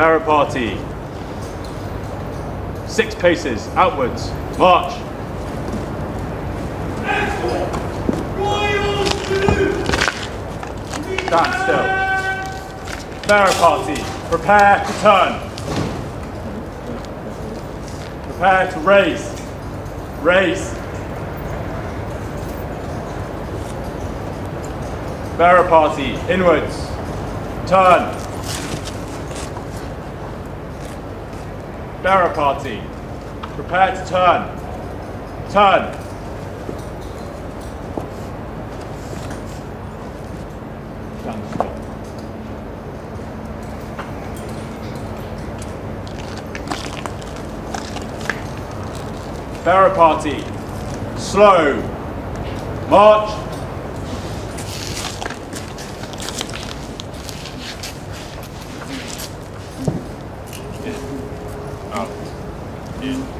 Bearer party. Six paces outwards. March. Stand still. Bearer party. Prepare to turn. Prepare to raise. Raise. Bearer party. Inwards. Turn. Bearer party. Prepare to turn. Turn. Still. Party. Slow. March. In.